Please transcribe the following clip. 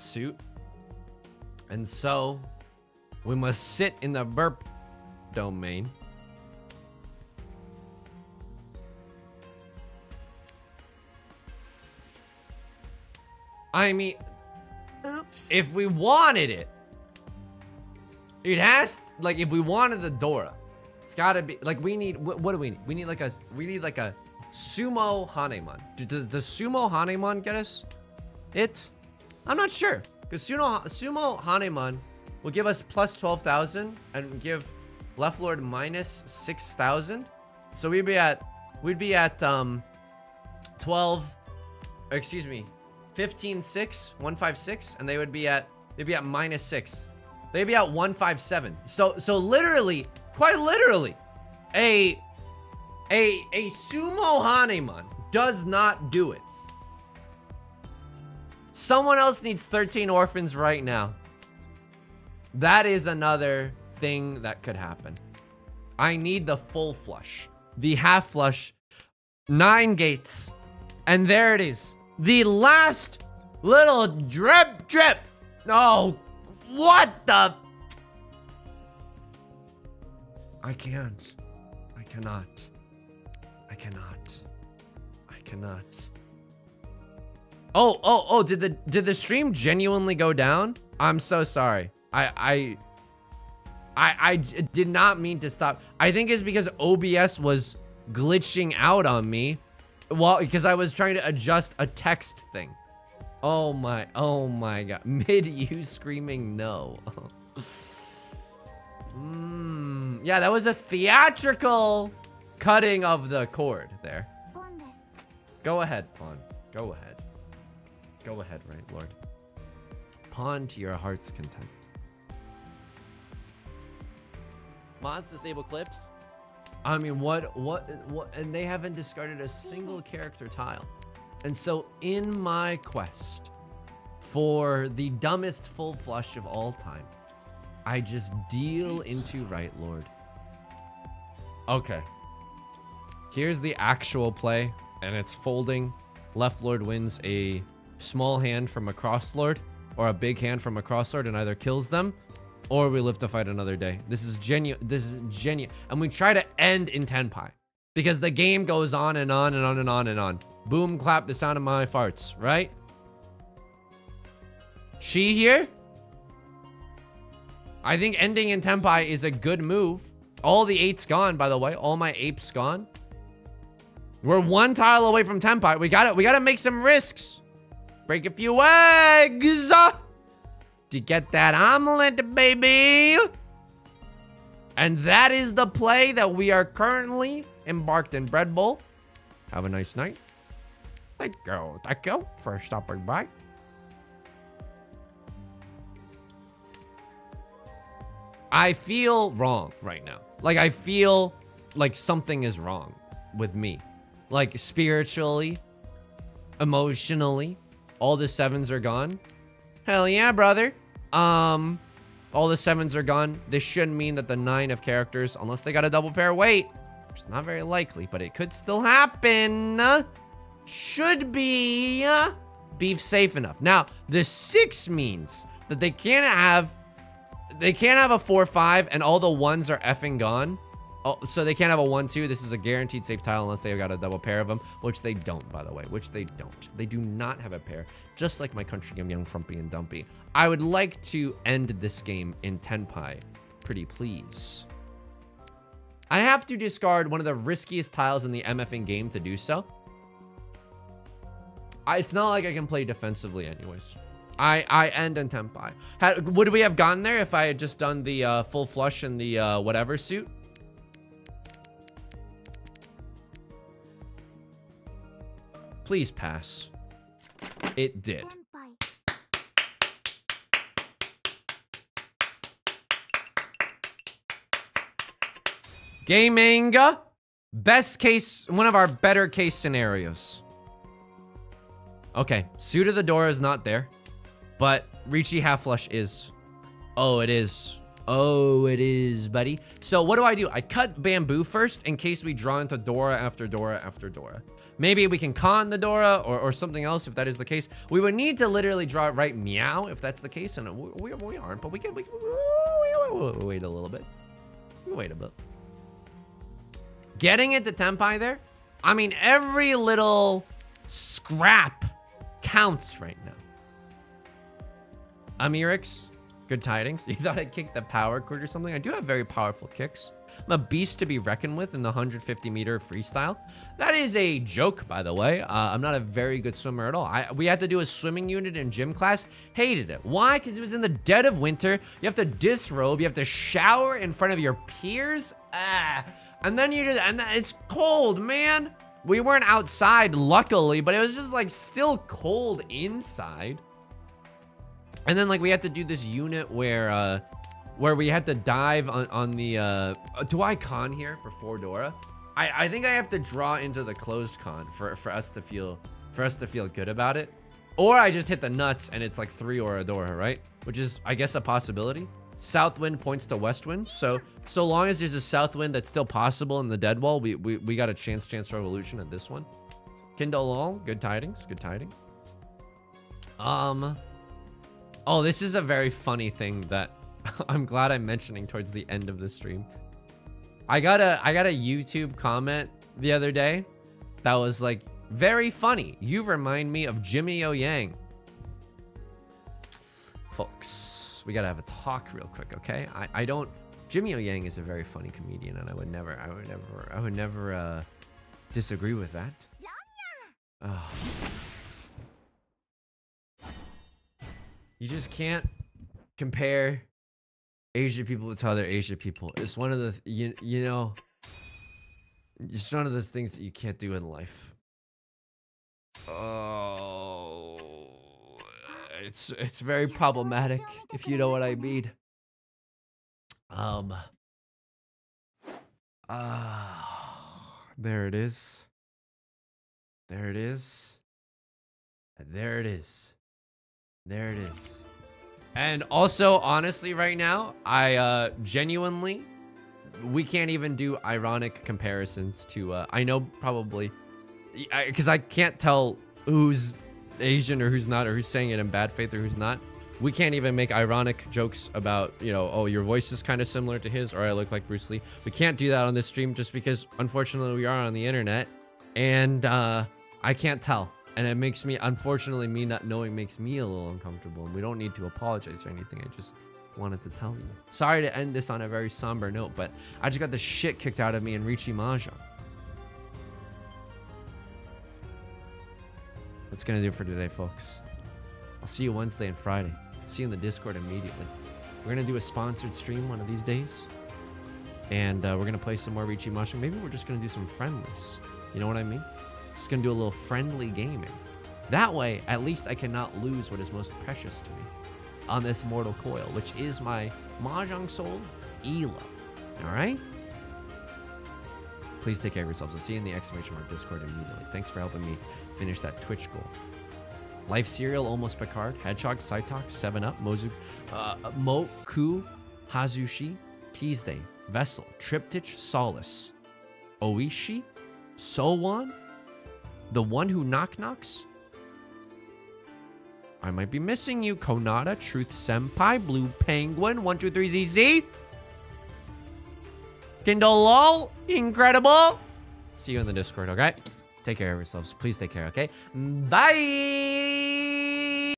suit. And so we must sit in the burp domain. I mean, Oops. if we wanted it, it has like if we wanted the Dora, it's gotta be like we need. What, what do we need? We need like a we need like a tsumo haneman. Does the tsumo haneman get us it? I'm not sure because sumo tsumo haneman will give us plus twelve thousand and give Left Lord minus six thousand. So we'd be at we'd be at um twelve. Excuse me, 15 6 156 and they would be at they'd be at minus 6 they'd be at 157 so so literally quite literally a a a tsumo haneman does not do it someone else needs 13 orphans right now that is another thing that could happen i need the full flush the half flush nine gates and there it is the last little drip drip. No, what the? I can't. I cannot. I cannot. I cannot. Oh, oh, oh, did the did the stream genuinely go down? I'm so sorry. I I I I did not mean to stop. I think it's because OBS was glitching out on me. Well, because I was trying to adjust a text thing. Oh my, oh my god. Mid you screaming no. Hmm. yeah, that was a theatrical cutting of the cord there. Go ahead, Pawn. Go ahead. Go ahead, right, Lord. Pawn to your heart's content. Mods disable clips. I mean, what, what, what, and they haven't discarded a single character tile. And so, in my quest for the dumbest full flush of all time, I just deal into Right Lord. Okay. Here's the actual play, and it's folding. Left Lord wins a small hand from a crosslord or a big hand from a crosslord and either kills them, or we live to fight another day. This is genuine. This is genuine, and we try to end in Tenpai because the game goes on and on and on and on and on. Boom, clap, the sound of my farts, right? She here? I think ending in Tenpai is a good move. All the eights gone, by the way. All my apes gone. We're one tile away from Tenpai. We got to We got to make some risks. Break a few eggs uh, to get that omelet, baby. And that is the play that we are currently embarked in Bread Bowl. Have a nice night. Thank you. Thank you for stopping by. I feel wrong right now. Like I feel like something is wrong with me. Like spiritually, emotionally, all the sevens are gone. Hell yeah, brother. Um all the sevens are gone. This shouldn't mean that the nine of characters, unless they got a double pair weight, which is not very likely, but it could still happen. Should be beef safe enough. Now, the six means that they can't have they can't have a 4-5 and all the ones are effing gone. Oh, so they can't have a 1-2. This is a guaranteed safe tile unless they've got a double pair of them, which they don't, by the way, which they don't. They do not have a pair, just like my country game, Young Frumpy and Dumpy. I would like to end this game in Tenpai. Pretty please. I have to discard one of the riskiest tiles in the MFing game to do so. I, it's not like I can play defensively anyways. I, I end in Tenpai. Had, would we have gotten there if I had just done the uh, full flush in the uh, whatever suit? Please pass. It did. Gaming. Best case, one of our better case scenarios. Okay, suit of the door is not there, but Riichi half flush is. Oh, it is. Oh, it is, buddy. So what do I do? I cut bamboo first in case we draw into Dora after Dora after Dora. Maybe we can kan the Dora or, or something else if that is the case. We would need to literally draw it right meow if that's the case, and we, we, we aren't, but we can, we can wait a little bit. Wait a bit. Getting it to Tenpai there, I mean, every little scrap counts right now. Amirix, good tidings. You thought I kicked the power cord or something? I do have very powerful kicks. I'm a beast to be reckoned with in the 150 meter freestyle. That is a joke, by the way. Uh, I'm not a very good swimmer at all. I, we had to do a swimming unit in gym class. Hated it. Why? Because it was in the dead of winter. You have to disrobe. You have to shower in front of your peers. Ah. And then you just, and it's cold, man. We weren't outside, luckily, but it was just like still cold inside. And then like we had to do this unit where uh where we had to dive on, on the uh do I kan here for Fordora? I, I think I have to draw into the closed kan for, for us to feel for us to feel good about it. Or I just hit the nuts and it's like three uradora, right? Which is I guess a possibility. South wind points to west wind. So so long as there's a south wind that's still possible in the dead wall, we we, we got a chance chance revolution at this one. Kindle all, good tidings, good tidings. Um Oh, this is a very funny thing that I'm glad I'm mentioning towards the end of the stream. I got a I got a YouTube comment the other day that was like very funny. You remind me of Jimmy O Yang. Folks, we gotta have a talk real quick, okay? I, I don't Jimmy O Yang is a very funny comedian and I would never I would never I would never uh disagree with that. Oh. You just can't compare Asian people to other Asian people. It's one of the you you know. It's one of those things that you can't do in life. Oh, it's it's very problematic if you know what I mean. Um. Ah, uh, there it is. There it is. There it is. There it is. And also, honestly, right now, I uh, genuinely, we can't even do ironic comparisons to, uh, I know probably, because I, I can't tell who's Asian or who's not, or who's saying it in bad faith or who's not. We can't even make ironic jokes about, you know, oh, your voice is kind of similar to his, or I look like Bruce Lee. We can't do that on this stream just because, unfortunately, we are on the internet, and uh, I can't tell. And it makes me, unfortunately, me not knowing makes me a little uncomfortable. And we don't need to apologize or anything. I just wanted to tell you. Sorry to end this on a very somber note, but I just got the shit kicked out of me in Riichi Mahjong. That's gonna do it for today, folks. I'll see you Wednesday and Friday. See you in the Discord immediately. We're gonna do a sponsored stream one of these days. And uh, we're gonna play some more Riichi Mahjong. Maybe we're just gonna do some friendlies. You know what I mean? Just gonna do a little friendly gaming. That way, at least I cannot lose what is most precious to me on this mortal coil, which is my Mahjong Soul, Ela. Alright? Please take care of yourselves. I'll see you in the exclamation mark Discord immediately. Thanks for helping me finish that Twitch goal. Life Cereal, Almost Picard, Hedgehog, Saitox, 7-Up, Mozu, uh, Moku, Hazushi, Teasday, Vessel, Triptych, Solace, Oishi, Sowan, the one who knock knocks? I might be missing you. Konata, Truth Senpai, Blue Penguin, 123ZZ. Kindle LOL, incredible. See you in the Discord, okay? Take care of yourselves. Please take care, okay? Mm, bye!